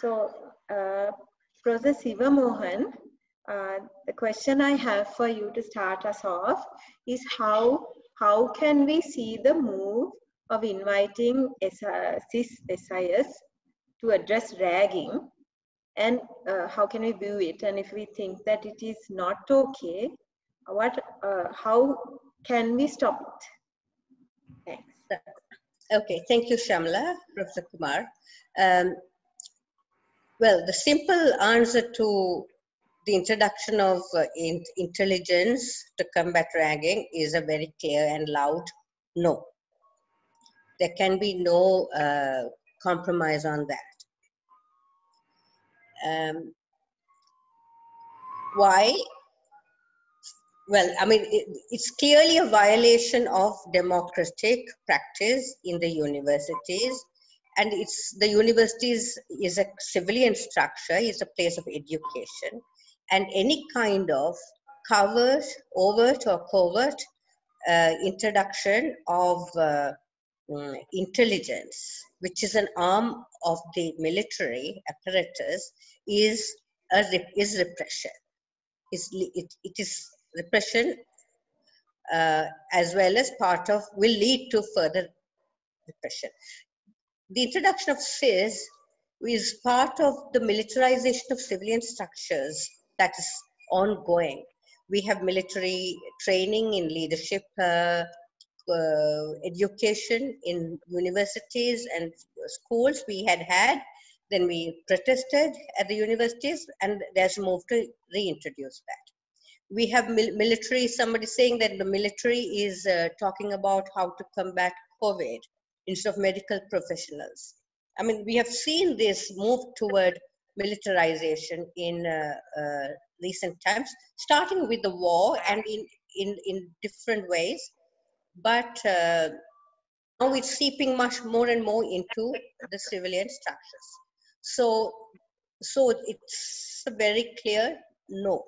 So, uh, Professor Sivamohan, uh, the question I have for you to start us off is how how can we see the move of inviting CIS SIS to address ragging? And uh, how can we view it? And if we think that it is not okay what uh, how can we stop it? Thanks. Okay thank you shamla professor kumar. Um, well the simple answer to the introduction of uh, in intelligence to combat ragging is a very clear and loud no there can be no uh, compromise on that um, why? Well, I mean, it, it's clearly a violation of democratic practice in the universities. And it's the universities is a civilian structure, is a place of education. And any kind of covert, overt, or covert uh, introduction of uh, um, intelligence, which is an arm of the military apparatus, is a is repression. Is it, it is repression uh, as well as part of will lead to further repression. The introduction of CIS is part of the militarization of civilian structures that is ongoing. We have military training in leadership uh, uh, education in universities and schools we had had. Then we protested at the universities, and there's a move to reintroduce that. We have mil military, somebody saying that the military is uh, talking about how to combat COVID instead of medical professionals. I mean, we have seen this move toward militarization in uh, uh, recent times, starting with the war and in, in, in different ways but uh, now it's seeping much more and more into the civilian structures. So, so it's a very clear no.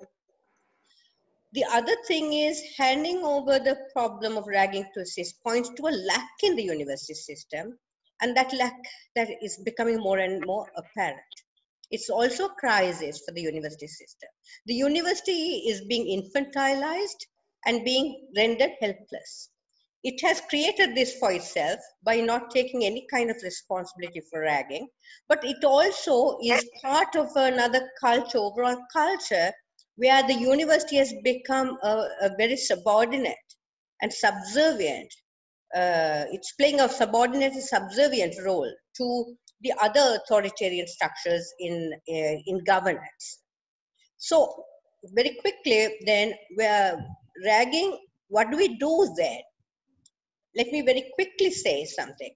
The other thing is handing over the problem of ragging to CIS points to a lack in the university system, and that lack that is becoming more and more apparent. It's also a crisis for the university system. The university is being infantilized and being rendered helpless it has created this for itself by not taking any kind of responsibility for ragging but it also is part of another culture overall culture where the university has become a, a very subordinate and subservient uh, it's playing a subordinate and subservient role to the other authoritarian structures in uh, in governance. So very quickly then we're ragging what do we do then? Let me very quickly say something.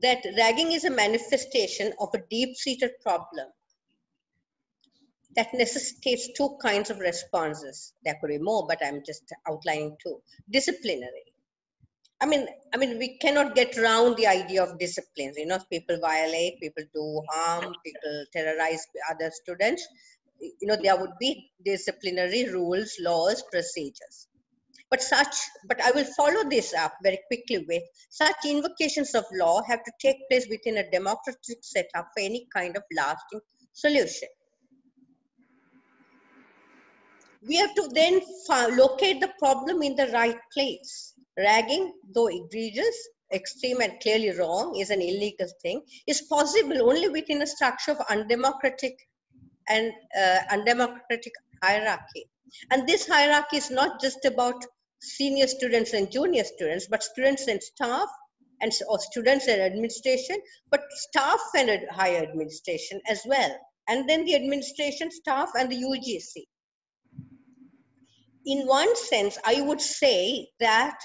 That ragging is a manifestation of a deep-seated problem that necessitates two kinds of responses. There could be more, but I'm just outlining two. Disciplinary. I mean, I mean, we cannot get around the idea of disciplines. You know, people violate, people do harm, people terrorize other students. You know, there would be disciplinary rules, laws, procedures. But such, but I will follow this up very quickly with such invocations of law have to take place within a democratic setup for any kind of lasting solution. We have to then locate the problem in the right place. Ragging, though egregious, extreme and clearly wrong, is an illegal thing, is possible only within a structure of undemocratic and uh, undemocratic hierarchy. And this hierarchy is not just about senior students and junior students, but students and staff and or students and administration, but staff and higher administration as well. And then the administration staff and the UGC. In one sense, I would say that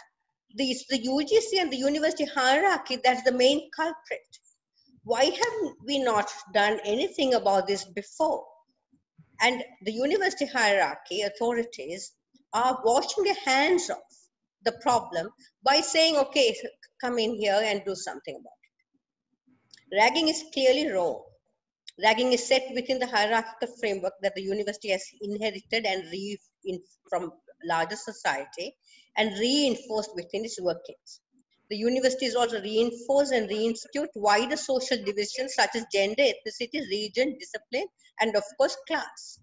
the, the UGC and the university hierarchy, that's the main culprit. Why have we not done anything about this before? And the university hierarchy authorities are washing their hands of the problem by saying, okay, come in here and do something about it. Ragging is clearly wrong. Ragging is set within the hierarchical framework that the university has inherited and re in, from larger society and reinforced within its workings. The universities also reinforce and reinstitute wider social divisions such as gender, ethnicity, region, discipline, and of course, class.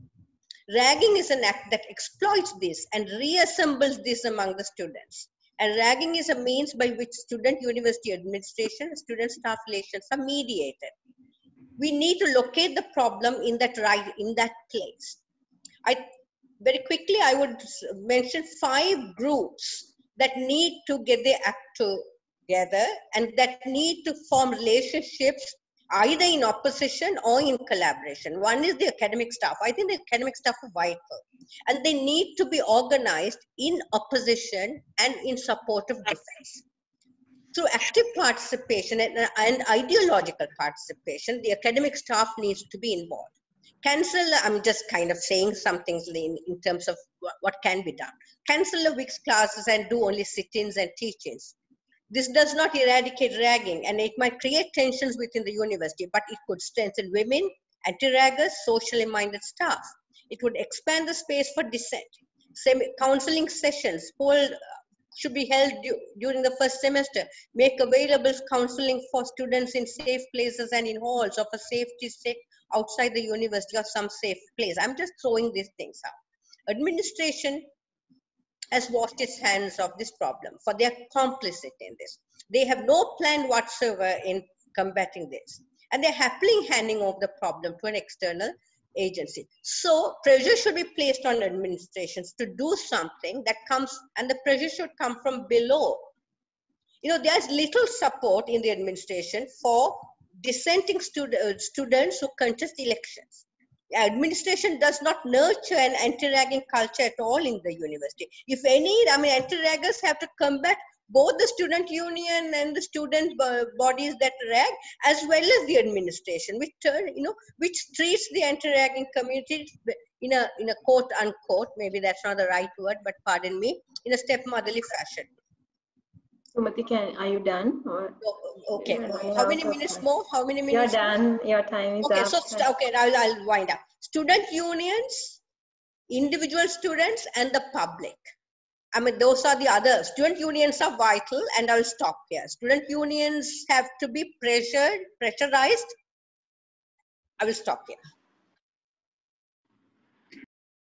Ragging is an act that exploits this and reassembles this among the students. And ragging is a means by which student university administration student staff relations are mediated. We need to locate the problem in that right in that place. I very quickly I would mention five groups that need to get their act together and that need to form relationships either in opposition or in collaboration. One is the academic staff. I think the academic staff are vital. And they need to be organized in opposition and in support of defense. Through active participation and, and ideological participation, the academic staff needs to be involved. Cancel, I'm just kind of saying some things in, in terms of what, what can be done. Cancel the week's classes and do only sit-ins and teach-ins this does not eradicate ragging and it might create tensions within the university, but it could strengthen women, anti-raggers, socially minded staff. It would expand the space for dissent. Semi counseling sessions hold, uh, should be held du during the first semester. Make available counseling for students in safe places and in halls of a safety outside the university or some safe place. I'm just throwing these things out. Administration has washed its hands of this problem for their complicity in this. They have no plan whatsoever in combating this. And they're happily handing over the problem to an external agency. So pressure should be placed on administrations to do something that comes, and the pressure should come from below. You know, there's little support in the administration for dissenting uh, students who contest elections administration does not nurture an anti-ragging culture at all in the university. If any, I mean, anti-raggers have to combat both the student union and the student bodies that rag, as well as the administration, which you know, which treats the anti-ragging community in a in a quote unquote, maybe that's not the right word, but pardon me, in a stepmotherly fashion. Sumathy, can are you done? Or oh, okay. How many minutes more? How many minutes? You're done. Your time is okay, up. So okay, I'll, I'll wind up. Student unions, individual students, and the public. I mean, those are the other student unions are vital, and I'll stop here. Student unions have to be pressured, pressurized. I will stop here.